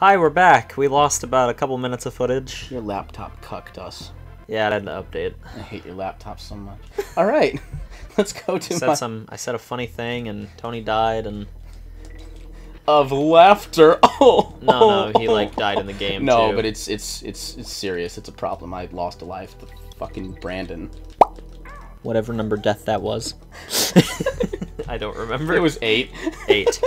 Hi, we're back. We lost about a couple minutes of footage. Your laptop cucked us. Yeah, I had to update. I hate your laptop so much. All right, let's go to I said my some. I said a funny thing, and Tony died, and of laughter. Oh no, no, he like died in the game. No, too. but it's it's it's it's serious. It's a problem. I lost a life. The fucking Brandon. whatever number death that was. I don't remember. It was eight. eight.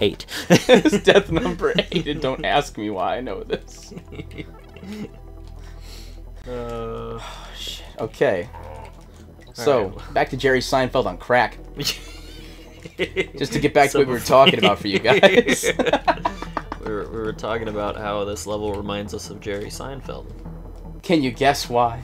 Eight. it's death number eight, and don't ask me why I know this. uh, Shit. Okay. So Alright. back to Jerry Seinfeld on crack. just to get back to what we were talking about for you guys. we, were, we were talking about how this level reminds us of Jerry Seinfeld. Can you guess why?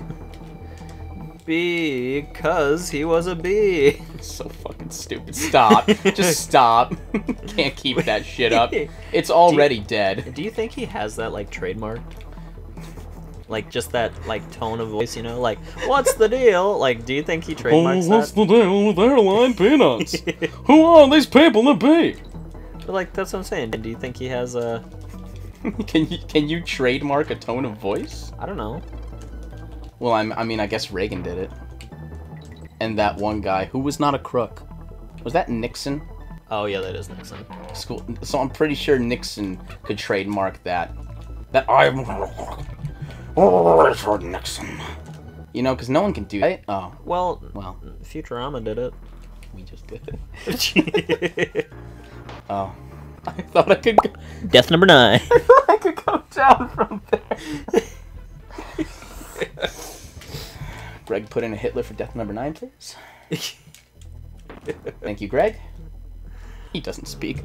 Because he was a bee. So fucking stupid. Stop. Just stop. Can't keep that shit up. It's already dead. Do you think he has that like trademark? Like just that like tone of voice, you know? Like, what's the deal? Like, do you think he oh, trademarks that? the deal with airline peanuts? Who are these people to be? But, like that's what I'm saying. Do you think he has a? can you can you trademark a tone of voice? I don't know. Well, I'm, I mean, I guess Reagan did it. And that one guy who was not a crook. Was that Nixon? Oh yeah, that is Nixon. School. So I'm pretty sure Nixon could trademark that. That I'm. Oh, for Nixon. You know, because no one can do that. Oh, Well, well, Futurama did it. we just did it. Oh, I thought I could. Go, Death number nine. I could go down from there. Greg put in a Hitler for death number nine, please. Thank you, Greg. He doesn't speak.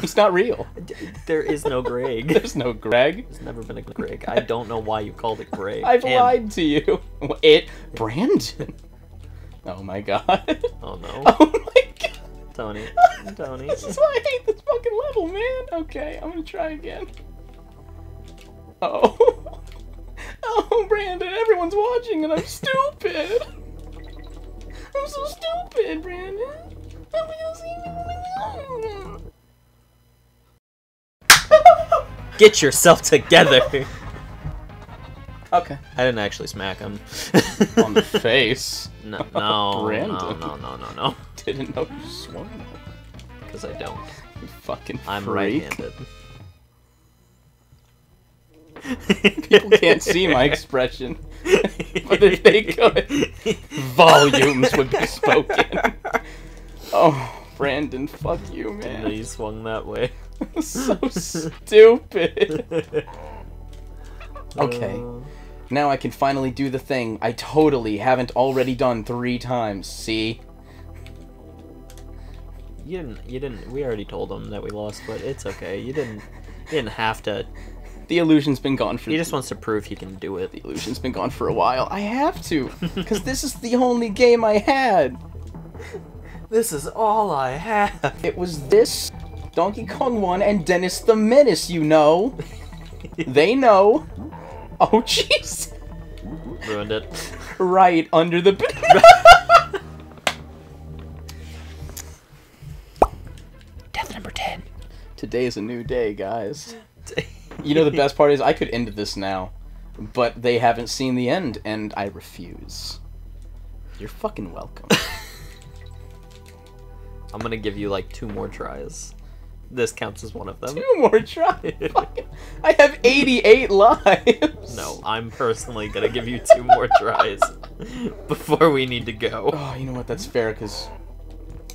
He's not real. there is no Greg. There's no Greg. There's never been a Greg. I don't know why you called it Greg. I've lied to you. It Brandon. Oh my god. Oh no, oh, oh my god. Tony. Tony. This is why I hate this fucking level, man. Okay, I'm gonna try again. Oh. Oh, Brandon, everyone's watching and I'm stupid. I'm so stupid, Brandon. Nobody else even Get yourself together. Okay. I didn't actually smack him. On the face. No, oh, no, no, Brandon. no, no, no, no. Didn't know you swung. Because I don't. You fucking I'm freak. right-handed. People can't see my expression. but if they could, volumes would be spoken. Oh, Brandon, fuck you, man. he swung that way. so stupid. Okay. Now I can finally do the thing I totally haven't already done three times. See? you didn't. You didn't. We already told him that we lost, but it's okay. You didn't. You didn't have to. The illusion's been gone for He just wants to prove he can do it. the illusion's been gone for a while. I have to, because this is the only game I had. This is all I have. It was this, Donkey Kong 1, and Dennis the Menace, you know. they know. Oh, jeez. Ruined it. Right under the. Death number ten. Today is a new day, guys. You know the best part is I could end this now, but they haven't seen the end, and I refuse. You're fucking welcome. I'm gonna give you like two more tries. This counts as one of them. Two more tries. I have 88 lives. No, I'm personally gonna give you two more tries before we need to go. Oh, you know what? That's fair, because.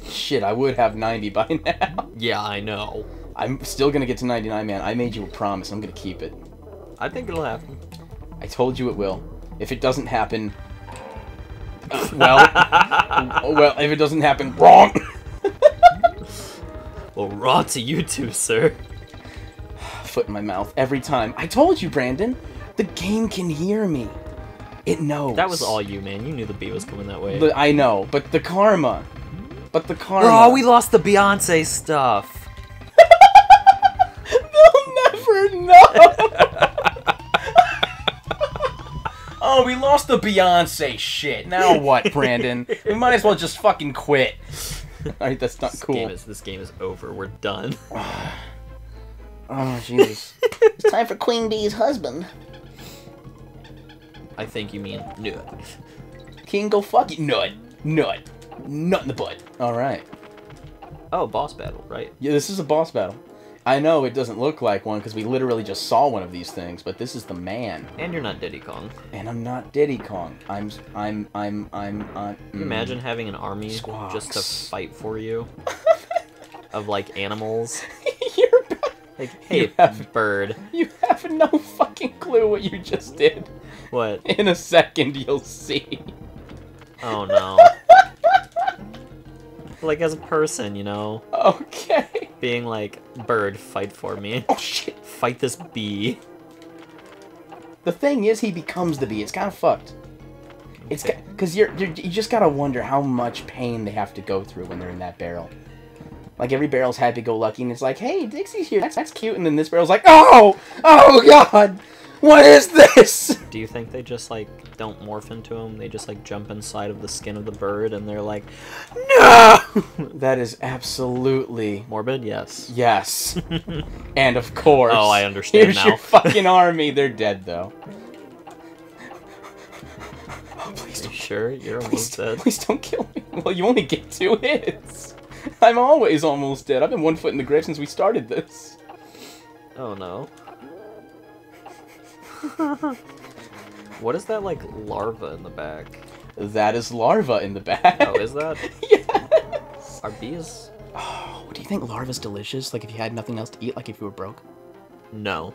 Shit, I would have 90 by now. Yeah, I know. I'm still gonna get to 99, man. I made you a promise. I'm gonna keep it. I think it'll happen. I told you it will. If it doesn't happen. well. well, if it doesn't happen, wrong! Well, raw to you two, sir. Foot in my mouth every time. I told you, Brandon. The game can hear me. It knows. That was all you, man. You knew the bee was coming that way. The- I know, but the karma. But the karma. Oh, we lost the Beyonce stuff. oh, we lost the Beyonce shit. Now what, Brandon? we might as well just fucking quit. Alright, that's not This cool. game is this game is over. We're done. Oh Jesus! it's time for Queen Bee's husband. I think you mean nut. King, go fuck you. Nut, nut, nut in the butt. All right. Oh, boss battle, right? Yeah, this is a boss battle. I know it doesn't look like one because we literally just saw one of these things, but this is the man, And you're not Diddy Kong. and I'm not Diddy Kong. I'm, I'm, I'm, I'm. I'm you imagine having an army just to fight for you of like animals. You're Like, hey, You have- bird. You have no fucking clue what you just did. What? In a second, you'll see. Oh no. like as a person, you know, Okay. being like, bird, fight for me. Oh shit. Fight this bee. The thing is, he becomes the bee. It's kind of fucked. It's because you're, you're you just gotta wonder how much pain they have to go through when they're in that barrel. Like every barrel's happy-go-lucky, and it's like, "Hey, Dixie's here. That's that's cute." And then this barrel's like, "Oh, oh God, what is this?" Do you think they just like don't morph into him? They just like jump inside of the skin of the bird and they're like, no. That is absolutely Morbid, yes. yes, and of course. Oh, I understand Here's now. your fucking army. They're dead though. Oh, please Are you don't sure you're Please, almost dead? please don't kill me. Well, you only get two hits. I'm always almost dead. I've been one foot in the grave since we started this. Oh no. what is that like larva in the back? That is larva in the back. Oh, is that? yes. Are bees? Oh, do you think larva's delicious? Like if you had nothing else to eat, like if you were broke? No.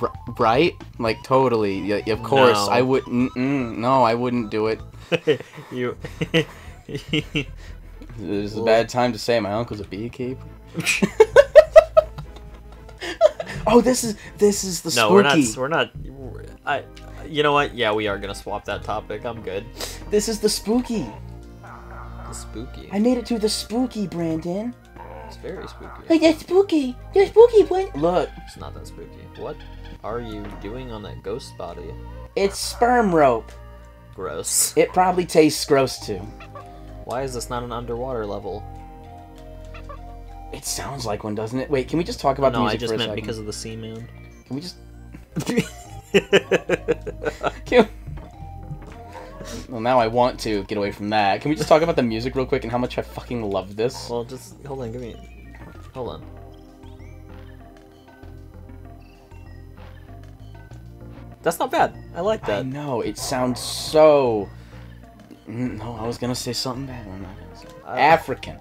R- right? Like totally. Yeah, of course. No. I wouldn't. Mm, no, I wouldn't do it. you. This is a bad time to say my uncle's a beekeeper. Oh, this is this is the no, spooky. we're not. We're not. I. You know what? Yeah, we are gonna swap that topic. I'm good. This is the spooky. The spooky. I made it to the spooky, Brandon. It's very spooky. Hey, that's spooky. That's spooky, Brandon. Look, It's not that spooky. What are you doing on that ghost body? it's sperm rope. Gross. It probably tastes gross too. Why is this not an underwater level? It sounds like one, doesn't it? Wait, can we just talk about the no, music I just meant second? because of the sea moon. Can we just? Can... Well, now I want to get away from that. Can we just talk about the music real quick and how much I fucking love this? well, just hold on. Give me. Hold on. That's not bad. I like I that. know it sounds so. Mm, No, I was gonna say something bad. I'm not gonna say. Uh, African.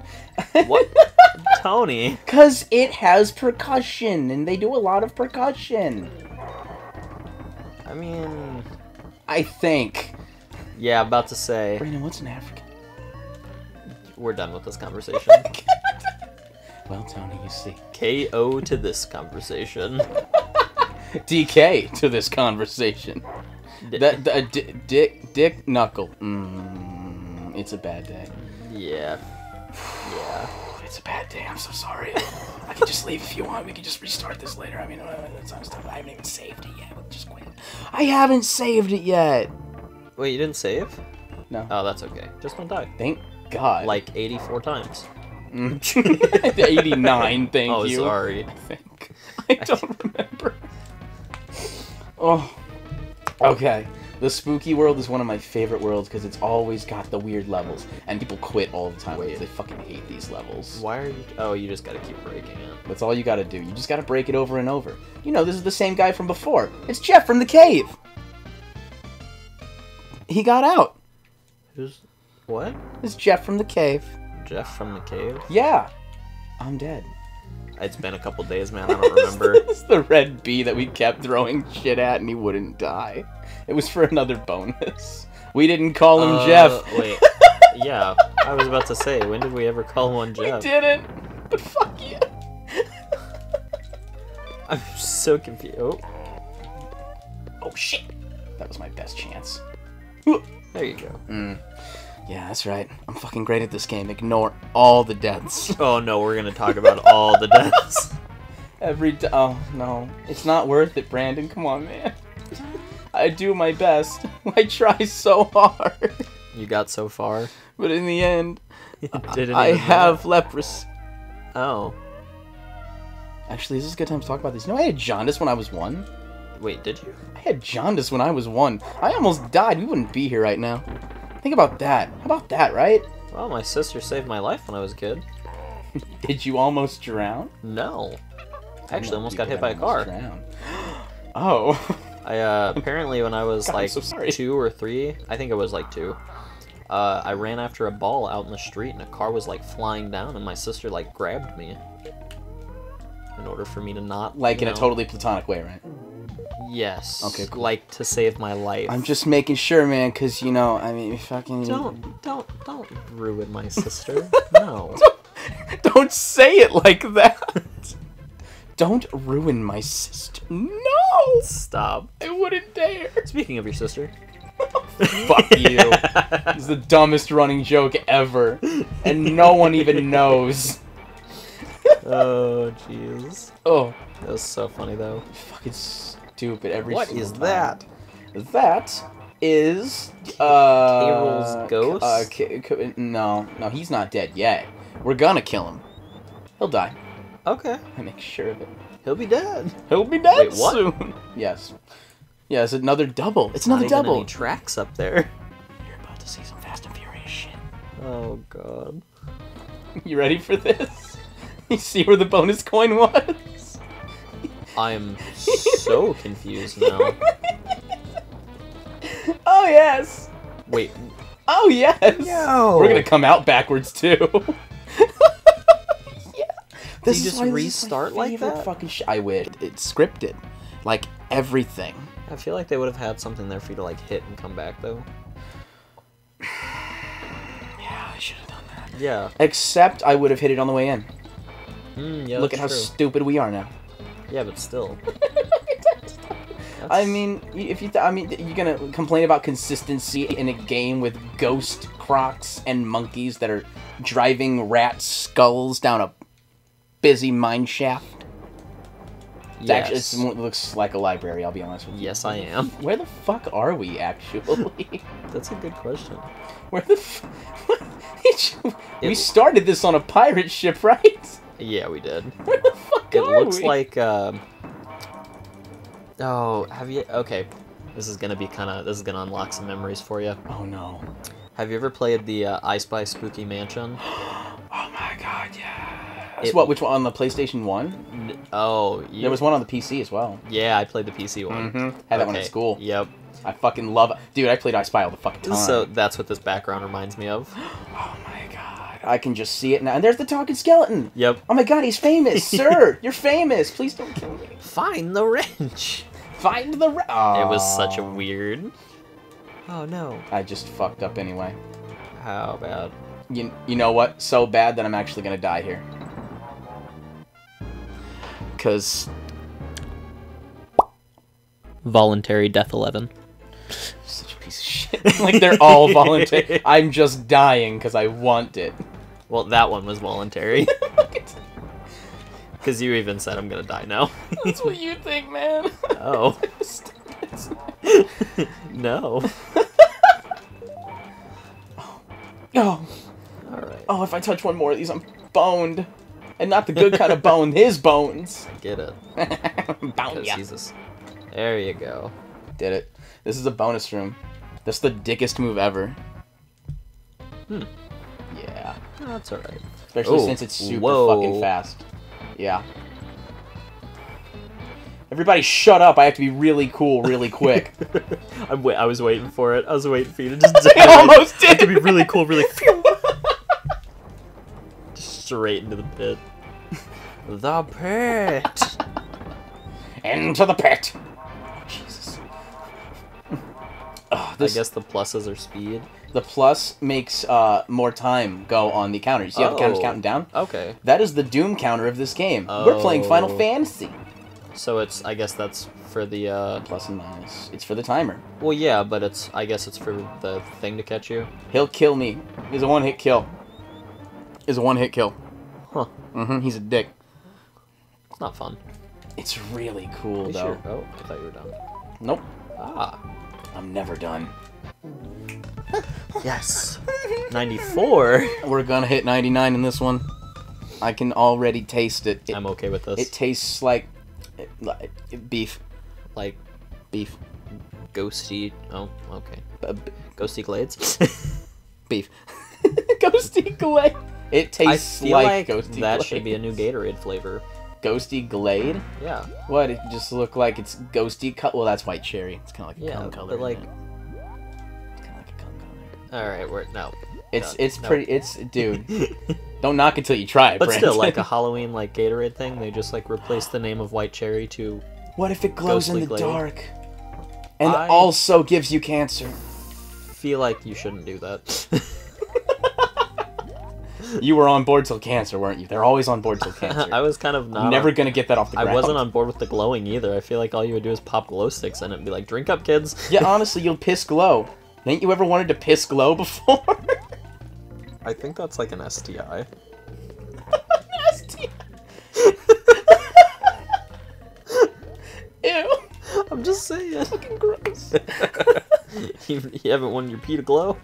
What? Tony. Cause it has percussion, and they do a lot of percussion. I mean, I think. yeah, about to say Brandon, what's an African? we're done with this conversation. Well, Tony, you see. KO to this conversation. DK to this conversation. D- That the, uh, dick dick knuckle. Mm, it's a bad day. yeah. Yeah. It's a bad day. I'm so sorry. I can just leave if you want. We can just restart this later. I mean, uh, it's not stuff. I haven't even saved it yet. We'll just quit. I haven't saved it yet. Wait, you didn't save? No. Oh, that's okay. Just don't die. Thank God. Like 84 times. Mm. 89. Thank oh, you. sorry. I think. I don't remember. Oh. Okay. The spooky world is one of my favorite worlds because it's always got the weird levels, and people quit all the time because they fucking hate these levels. Why are you? Oh, you just gotta keep breaking it. That's all you gotta do. You just gotta break it over and over. You know, this is the same guy from before. It's Jeff from the cave. He got out. Who's what? It's Jeff from the cave. Jeff from the cave. Yeah. I'm dead. It's been a couple days, man. I don't remember. it's the red bee that we kept throwing shit at and he wouldn't die. It was for another bonus. We didn't call him Uh, Jeff. Wait. Yeah, I was about to say, when did we ever call one Jeff? We didn't. But fuck you. I'm so confused. Oh, Oh shit. That was my best chance. there you go. Mm. Yeah, that's right. I'm fucking great at this game. Ignore all the deaths. Oh no, we're gonna talk about all the deaths. Every d- oh no, it's not worth it, Brandon. Come on, man. I do my best. I try so hard, You got so far. but in the end, I have leprosy. Oh, Actually, this is a good time to talk about this. You know, I had jaundice when I was one. Wait, did you? I had jaundice when I was one. I almost died. We wouldn't be here right now. Think about that. How about that, right? Well, my sister saved my life when I was a kid. Did you almost drown? No. I actually almost got hit by a car. Oh. I uh, apparently when I was God, like so two or three, I think it was like two. Uh, I ran after a ball out in the street, and a car was like flying down, and my sister like grabbed me in order for me to not like you in a totally platonic way, right? yes. Okay, cool. Like to save my life. I'm just making sure, man, because, you know, I mean, fucking. Don't don't don't ruin my sister. no. Don't say it like that. Don't ruin my sister. No! Stop. I wouldn't dare. Speaking of your sister. Fuck you. It's the dumbest running joke ever. And no one even knows. oh jeez. Oh, That was so funny though. fucking stupid every What single is time. that? That is uh Carol's ghost? Uh, Ca- Ca- no, no, he's not dead yet. We're gonna kill him. He'll die. Okay. I make sure of it. He'll be dead. He'll be dead Wait, what? soon. Yes. Yes, another double. It's Not another even double. Any tracks up there. You're about to see some Fast and Furious shit. Oh god. You ready for this? You see where the bonus coin was? I'm so confused now. Oh yes. Wait, Oh yes. Yo. We're gonna come out backwards too. This you is just why this is my restart like that? Fucking sh- I wish it's scripted, like everything. I feel like they would have had something there for you to like hit and come back though. Yeah, I should have done that. Yeah. Except I would have hit it on the way in. Mm, yeah. Look at how true. stupid we are now. Yeah, but still. I mean, if you, th- I mean, you're gonna complain about consistency in a game with ghost crocs and monkeys that are driving rat skulls down a busy mine shaft. It's actually, yes. it's, it looks like a library. I'll be honest with you. yes, I am. Where the fuck are we actually? That's a good question. Where the? F- we started this on a pirate ship, right? Yeah, we did. Where the fuck It looks we? like. Um... Oh, have you? Okay, this is gonna be kind of. This is gonna unlock some memories for you. Oh no! Have you ever played the uh, I Spy Spooky Mansion? It- what? Which one on the PlayStation One? Oh, you... There was one on the PC as well. Yeah, I played the PC one. Mm-hmm. Had that one at school. Yep. I fucking love. Dude, I played I Spy all the fucking time. So that's what this background reminds me of. Oh my god! I can just see it now. And there's the talking skeleton. Yep. Oh my god, he's famous, sir. You're famous. Please don't kill me. Find the wrench. Find the. Ra- It was such a weird. Oh no. I just fucked up anyway. How bad? You, you know what? So bad that I'm actually gonna die here. Cause Voluntary death 11. such a piece of shit. like they're all voluntary. I'm just dying because I want it. Well, that one was voluntary. Because you even said I'm gonna die now. That's what you think, man. Oh. no. oh, oh. Alright. oh! If I touch one more of these, I'm boned, and not the good kind of bone. His bones. Get it. Because ya. Jesus. There you go. Did it. This is a bonus room. That's the dickest move ever. Hmm. Yeah. That's alright. Especially Oh, since it's super whoa. fucking fast. Yeah. Everybody shut up. I have to be really cool really quick. I'm wait- I was waiting for it. I was waiting for you to just I almost I have to be really cool, really just straight into the pit. The pit. Into the pit. Oh, Jesus. Oh, I guess the pluses are speed. the plus makes uh, more time go on the counter. You see how the counter's Oh. counting down? Okay. That is the Doom counter of this game. We're playing Final Oh. Fantasy. So it's I guess that's for the uh Plus and minus. It's for the timer. well yeah, but it's I guess it's for the thing to catch you. He'll kill me. He's a one hit kill. Is a one hit kill. Huh. Mm-hmm. He's a dick. It's not fun. It's really cool You though. sure? Oh, I thought you were done. Nope. Ah. I'm never done. Yes. 94. We're gonna hit 99 in this one. I can already taste it. It, I'm okay with this. it tastes like, like beef. like Beef. ghosty. Oh, okay. Uh, b- Ghosty Glades. beef. Ghosty Glade. It I tastes feel like, like, Ghosty that Glade. should be a new Gatorade flavor. Ghosty Glade? Yeah, What? It just look like it's ghosty cut. Well, that's white cherry. It's kind of like a yeah, cum color. but like, it? it's kind of like a cum color. all right, we're no. It's No, it's no. pretty. It's dude. Don't knock until you try it, But still, like a Halloween like Gatorade thing, they just like replace the name of white cherry to. what if it glows in the Glade. dark, and I- also gives you cancer? Feel like you shouldn't do that. You were on board till cancer, weren't you? They're always on board till cancer. I was kind of not. I'm never on- gonna get that off the I wasn't on board with the glowing either. I feel like all you would do is pop glow sticks in it and be like, "Drink up, kids." Yeah, honestly, you'll piss glow. Ain't you ever wanted to piss glow before? I think that's like an STI. Nasty. Ew. I'm just saying. Fucking gross. you, you haven't won your pee to glow?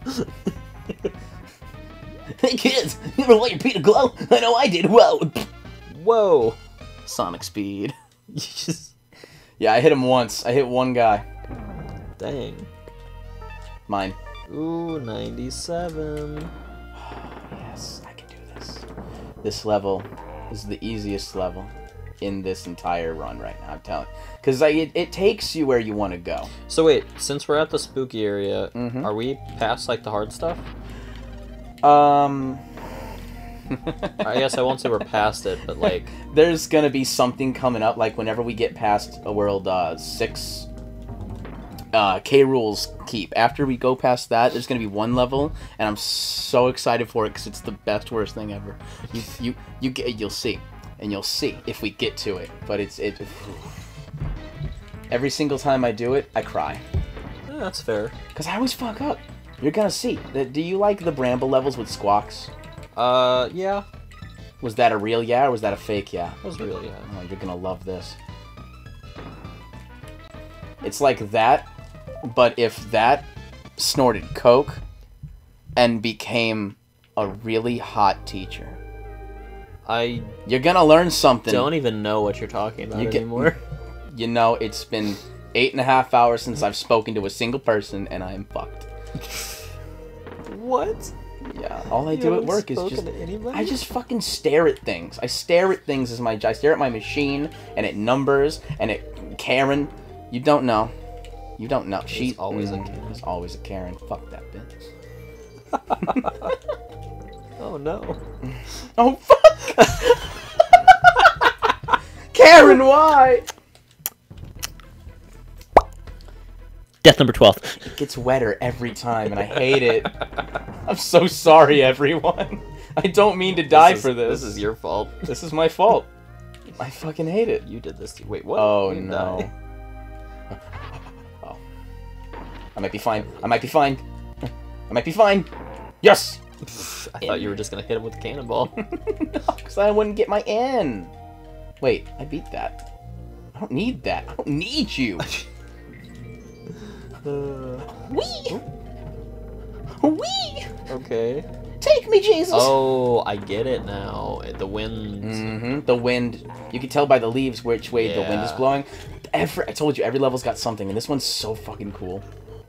Hey kids, you ever want your pee to glow? I know I did. Whoa. Whoa. Sonic speed. You just Yeah, I hit him once. I hit one guy. dang. Mine. Ooh, 97. Yes, I can do this. This level is the easiest level in this entire run right now. I'm telling. Because like, it, it takes you where you want to go. So wait, since we're at the spooky area, Mhm. are we past like the hard stuff? Um. I guess I won't say we're past it, but like, there's gonna be something coming up. Like whenever we get past a world uh, six, uh, K. Rool's Keep. After we go past that, there's gonna be one level, and I'm so excited for it because it's the best worst thing ever. You you you get you'll see, and you'll see if we get to it. But it's it. Every single time I do it, I cry eh, that's fair. because I always fuck up. You're gonna see. Do you like the Bramble levels with squawks? Uh, yeah, Was that a real yeah or was that a fake yeah? that was really yeah. Oh, you're gonna love this. It's like that, but if that snorted coke and became a really hot teacher, I you're gonna learn something. don't even know what you're talking about You get- anymore. You know, it's been eight and a half hours since I've spoken to a single person, and I am fucked. What? Yeah, all I You do at work is just. I just fucking stare at things. I stare at things as my I stare at my machine and at numbers and at Karen. You don't know. You don't know. She's always a mm, Karen. She's always a Karen. Fuck that bitch. Oh no. Oh fuck! Karen, why? Death number 12. It gets wetter every time, and I hate it. I'm so sorry, everyone. I don't mean to die for this. This is your fault. This is my fault. I fucking hate it. You did this. To... Wait, what? Oh You no. oh. I might be fine. I might be fine. I might be fine. Yes! I thought you were just gonna hit him with a cannonball. Because I wouldn't get my N. Wait, I beat that. I don't need that. I don't need you. Uh, Wee! Wee! okay. Take me, Jesus! Oh, I get it now. The wind. hmm The wind. You can tell by the leaves which way the wind is blowing. Every, I told you, every level's got something, and this one's so fucking cool.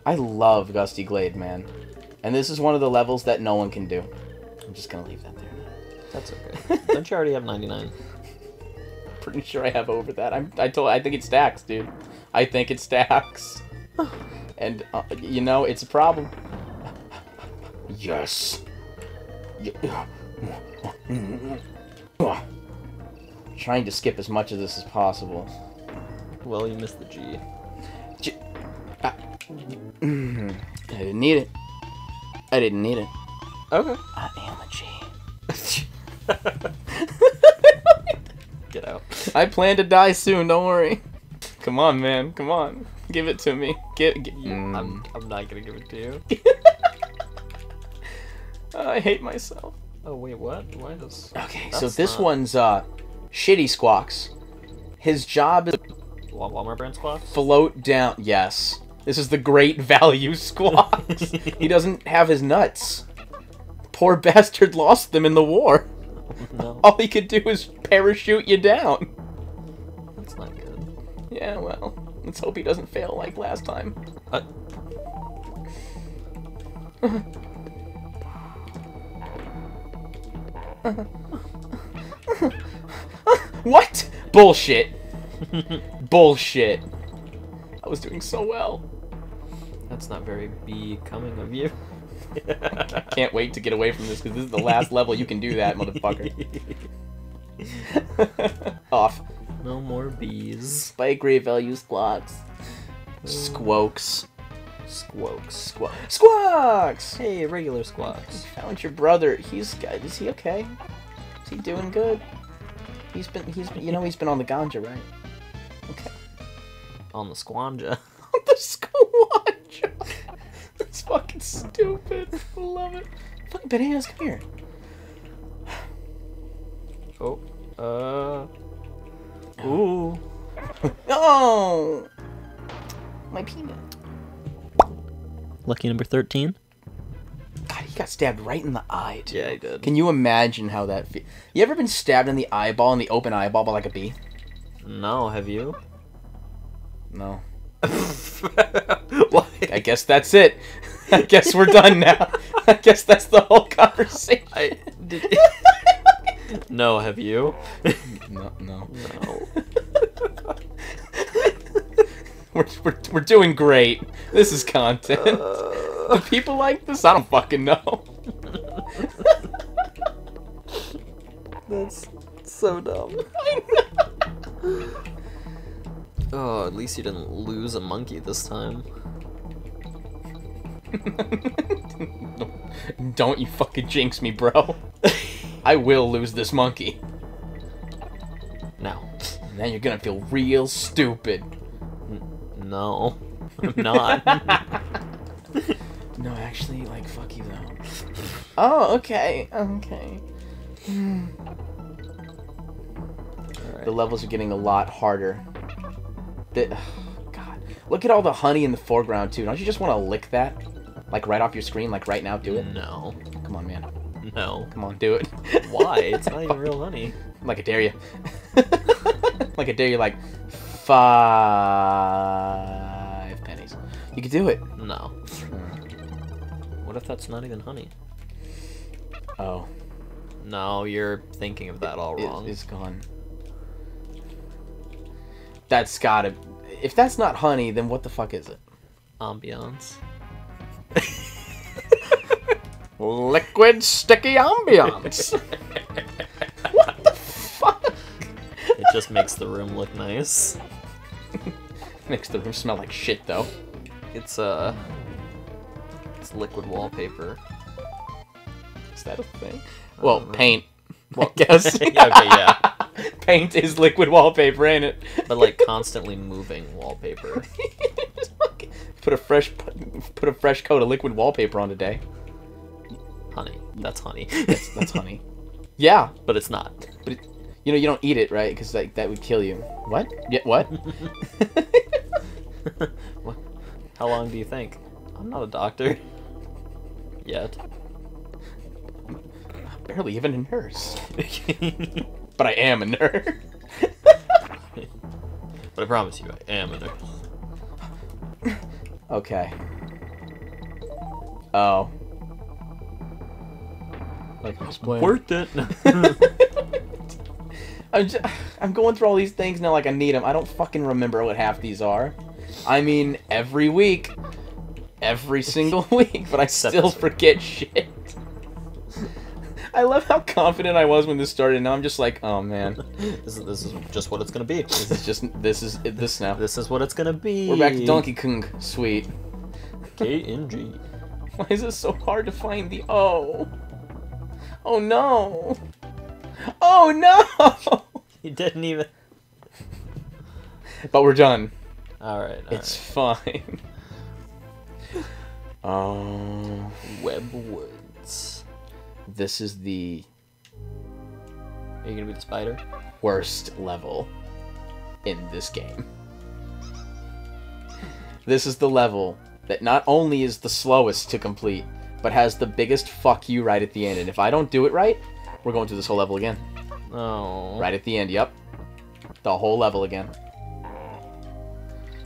I love Gusty Glade, man. And this is one of the levels that no one can do. I'm just gonna leave that there now. That's okay. Don't you already have 99? Pretty sure I have over that. I'm, I told. I think it stacks, dude. I think it stacks. And uh, you know, it's a problem. Yes. Trying to skip as much of this as possible. Well, you missed the G. I didn't need it. I didn't need it. Okay. I am a G. Get out. I plan to die soon. Don't worry. Come on, man. Come on. Give it to me. Get. get I'm, Mm. I'm not gonna give it to you. I hate myself. Oh wait, what? Why does? Okay, so this not- one's uh, shitty squawks. His job is Wal- Walmart brand squawks? float down. Yes, this is the great value squawks. he doesn't have his nuts. Poor bastard lost them in the war. no, All he could do is parachute you down. that's not good. Yeah, well, let's hope he doesn't fail like last time. Uh, What? Bullshit. Bullshit. I was doing so well. that's not very becoming of you. I Can't wait to get away from this because this is the last level you can do that, motherfucker. Off. No more bees. Spike rate value squawks. Squokes. Squokes. Squawk. Squawks! Hey, regular squawks. I Found your brother. He's good. Is he okay? Is he doing good? He's been, he's, you know, he's been on the ganja, right? Okay. On the squanja. On the squanja. That's fucking stupid. I love it. Fucking bananas, come here. Oh. Uh. Ooh. Oh! My peanut. Lucky number 13? God, he got stabbed right in the eye, too. Yeah, I did. Can you imagine how that feels? You ever been stabbed in the eyeball, in the open eyeball, by like a bee? No, have you? No. Why? I guess that's it. I guess we're done now. I guess that's the whole conversation. I did. No, have you? No, no. No. We're, we're, we're doing great. This is content. Uh. Do people like this? I don't fucking know. That's so dumb. Oh, at least you didn't lose a monkey this time. Don't you fucking jinx me, bro. I will lose this monkey. No. And then you're gonna feel real stupid. No. I'm not. No, actually, like, fuck you, though. Oh, okay. Okay. The levels are getting a lot harder. The, God. Look at all the honey in the foreground, too. Don't you just want to lick that? Like, right off your screen? Like, right now? Do it? No. Come on, man. No. Come on, do it. Why? It's not even real honey. like, I dare you. like, I dare you, like, five pennies. You could do it. No. Hmm. What if that's not even honey? Oh. No, you're thinking of that all It- wrong. it's gone. That's gotta. If that's not honey, then what the fuck is it? Ambiance. Liquid sticky ambiance. what the fuck? It just makes the room look nice. Makes the room smell like shit, though. It's uh it's liquid wallpaper. Is that a thing? Well, know. paint. I guess. Yeah, okay, yeah. paint is liquid wallpaper, ain't it? But like constantly moving wallpaper. Put a fresh put a fresh coat of liquid wallpaper on today. Honey. That's honey. That's, that's honey. Yeah, but it's not. but it, you know you don't eat it, right? Because like that would kill you. What? Yeah. What? What? How long do you think? I'm not a doctor. Yet. Barely even a nurse. But I am a nurse. But I promise you, I am a nurse. Okay. Oh. Like, explain. Worth it. I'm just, I'm going through all these things now like I need them. I don't fucking remember what half these are. I mean, every week. Every single week, but I still forget shit. I love how confident I was when this started, and now I'm just like, oh man, this, is, this is just what it's gonna be. this is just this is it, this now. This is what it's gonna be. We're back to Donkey Kong. Sweet. K N G. Why is it so hard to find the O? Oh no! Oh no! You didn't even. But we're done. All right. All It's fine. Oh, uh, right. Web Woods. this is the Are you gonna be the spider? worst level in this game. This is the level that not only is the slowest to complete, but has the biggest fuck you right at the end. And if I don't do it right, We're going through this whole level again. Oh. Right at the end, yep. The whole level again.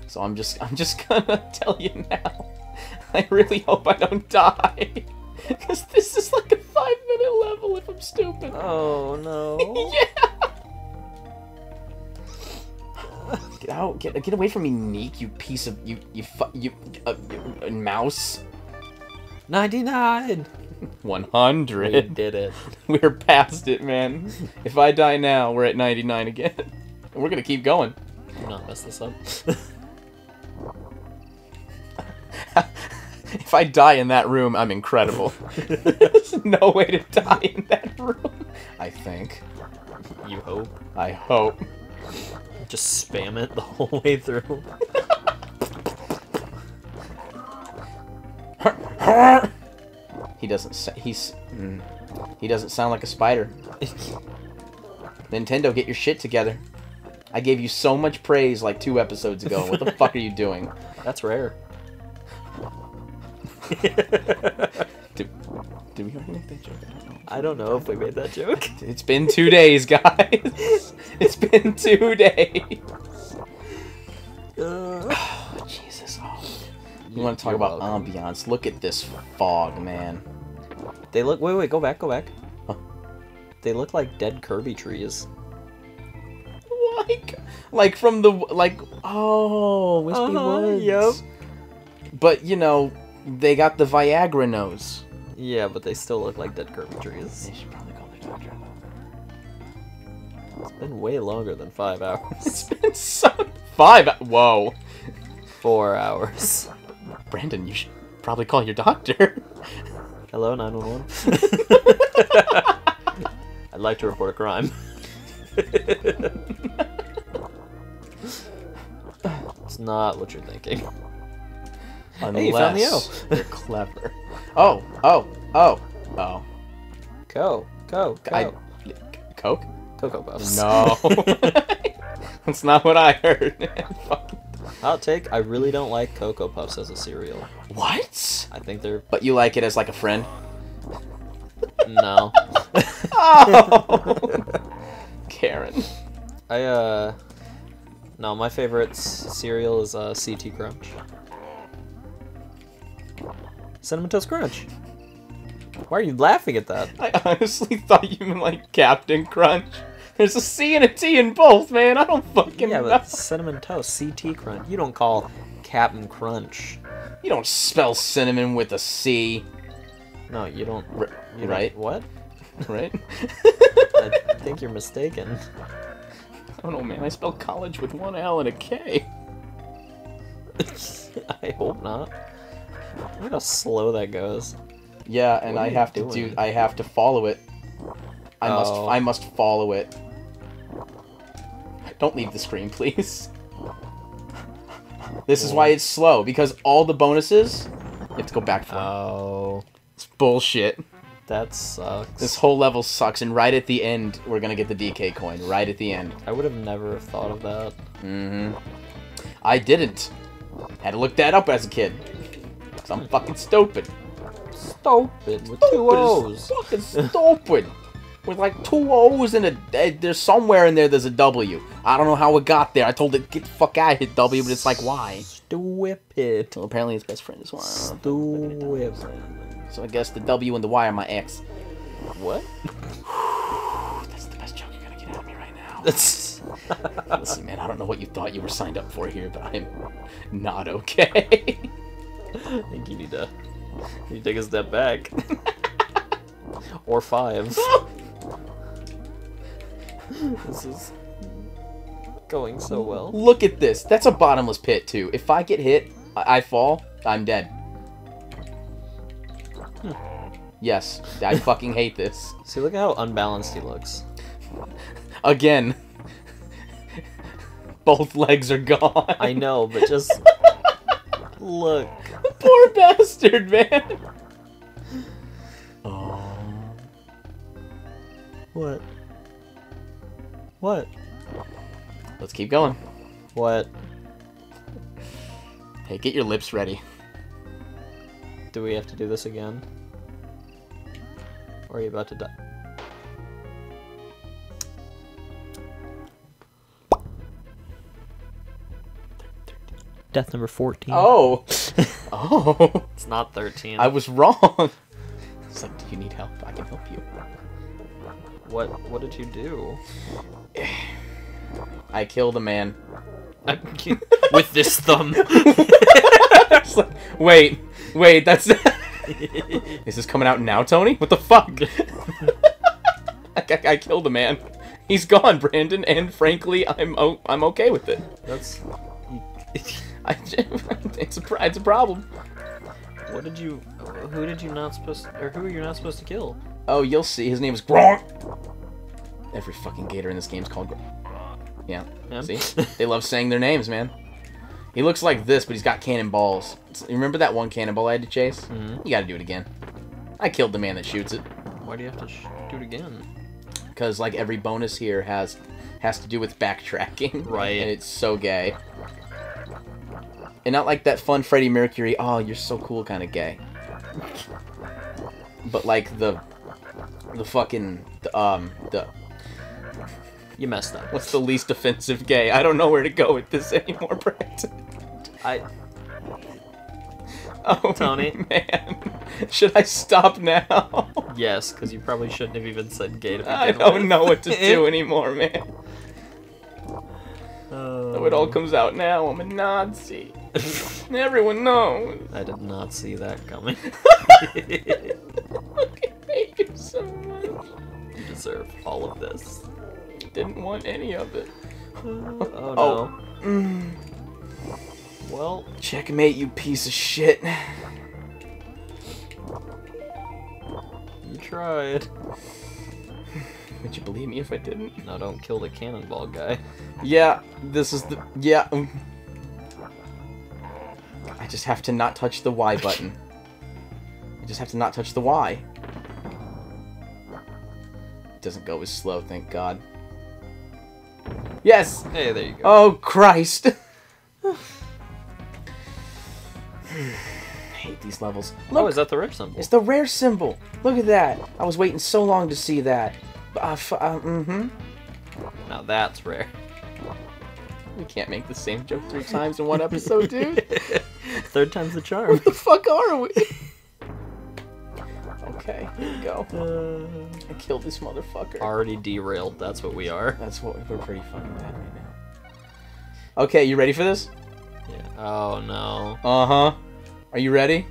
So I'm just I'm just gonna tell you now. I really hope I don't die. Because this is like a five minute level if I'm stupid. Oh no. yeah! Get out! Get get away from me, Neek! You piece of you you fu- you, uh, you uh, mouse. 99. One We hundred. did it. We're past it, man. If I die now, we're at ninety nine again. And we're gonna keep going. Do not mess this up. if I die in that room, I'm incredible. There's no way to die in that room. I think. you hope. I hope. Just spam it the whole way through. he doesn't. He's. mm, he doesn't sound like a spider. Nintendo, get your shit together. I gave you so much praise like two episodes ago. What the fuck are you doing? That's rare. Did, did we already make that joke? I don't know. I don't know if we made that joke. It's been two days, guys. it's been two days. Uh. You want to talk about welcome. ambiance? Look at this fog, man. They look. Wait, wait, go back, go back. Huh. They look like dead Kirby trees. Like, like from the like. Oh, Wispy Uh-huh, Woods. yep. But you know, they got the Viagra nose. Yeah, but they still look like dead Kirby trees. They should probably call the doctor. It's been way longer than five hours. It's been so five. Whoa, Four hours. Brandon, you should probably call your doctor. Hello, 911. I'd like to report a crime. it's not what you're thinking. Hey, you found the O. Unless They're clever. Oh, oh, oh, oh. Go, go, go. I, Coke? Cocoa Puffs. No. That's not what I heard. Fuck. Hot take, I really don't like Cocoa Puffs as a cereal. what? I think they're... But you like it as like a friend? No. Oh! Karen. I, uh... No, my favorite cereal is uh, CT Crunch. Cinnamon Toast Crunch. Why are you laughing at that? I honestly thought you meant like Captain Crunch. There's a C and a T in both, man. I don't fucking Yeah, know. but Cinnamon Toast, CT Crunch. You don't call Captain Crunch. You don't spell cinnamon with a C, No, you don't. R- You don't- right? What? right? I think you're mistaken. I don't know, man. I spell college with one L and a K. I hope not. Look how slow that goes. Yeah, and I have to doing? do. I have to follow it. I Oh. must. I must follow it. Don't leave the screen, please. This is why it's slow because all the bonuses you have to go back for. Oh, it's bullshit. that sucks. This whole level sucks, and right at the end, we're gonna get the DK coin. Right at the end. I would have never have thought of that. Mm-hmm. I didn't. Had to look that up as a kid. Cause I'm fucking stupid. Stupid with Stupid as O's. Fucking stupid. With like two O's and a eh, there's somewhere in there there's a W. I don't know how it got there. I told it get the fuck out, hit W, but it's like why? Stupid. Well, apparently his best friend is Y. Stupid. So I guess the W and the Y are my ex. What? That's the best joke you're gonna get out of me right now. That's. Listen, man, I don't know what you thought you were signed up for here, but I'm not okay. I think you need to. You need to take a step back. or five. this is going so well. Look at this. That's a bottomless pit too. If I get hit, I, I fall, I'm dead. Hmm. Yes, I fucking hate this. See, look at how unbalanced he looks. Again. Both legs are gone. I know, but just look. Poor bastard, man. Oh. What? What? Let's keep going. What? Hey, get your lips ready. Do we have to do this again? Or are you about to die? Death number 14. Oh! oh! It's not 13. I was wrong! It's like, do you need help? I can help you. What What did you do? I killed a man. With this thumb. Like, wait, wait, that's. Is this coming out now, Tony? What the fuck? I, I, I killed a man. He's gone, Brandon, and frankly, I'm o- I'm okay with it. That's. I, it's a it's a problem. What did you? Who did you not supposed? or who are you not supposed to kill? Oh, you'll see. His name is Gronk. Every fucking gator in this game is called Gronk. Yeah. See? they love saying their names, man. He looks like this, but he's got cannonballs. You remember that one cannonball I had to chase? Mhm. You gotta do it again. I killed the man that shoots it. Why do you have to sh- do it again? Because, like, every bonus here has has to do with backtracking. Right. And it's so gay. And not like that fun Freddie Mercury, oh, you're so cool kind of gay. But like the the fucking the, um the You messed up. what's the least offensive gay? I don't know where to go with this anymore, Brett. I. Oh Tony? man. Should I stop now? Yes, because you probably shouldn't have even said gay to begin I don't with. know what to do anymore, man. So it all Oh. comes out now. I'm a Nazi. Everyone knows. I did not see that coming. Deserve all of this. Didn't want any of it. Oh, Oh. no. Mm. Well, Checkmate, you piece of shit. you tried. Would you believe me if I didn't? No, don't kill the cannonball guy. Yeah, this is the. Yeah. mm. I just have to not touch the Y button. I just have to not touch the Y. Doesn't go as slow, thank God. Yes! Hey, there you go. Oh, Christ! I hate these levels. Oh, is that the rare symbol? it's the rare symbol. Look at that. I was waiting so long to see that. Uh, uh, mm-hmm. Now that's rare. We can't make the same joke three times in one episode, dude. Third time's the charm. Where the fuck are we? okay, here we go. Uh, I killed this motherfucker. already derailed. That's what we are. That's what we're pretty fucking dead right now. Okay, you ready for this? Yeah. Oh no. Uh huh. Are you ready?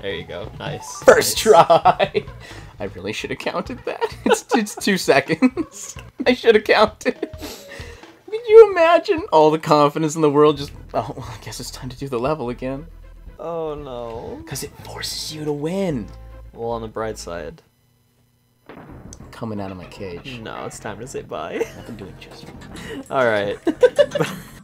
There you go. Nice. First Nice. try. I really should have counted that. It's it's two seconds. I should have counted. Can you imagine all the confidence in the world? Just oh, well, I guess it's time to do the level again. Oh no. Cause it forces you to win. Well, on the bright side, Coming out of my cage. no, it's time to say bye. I've been doing just. All right.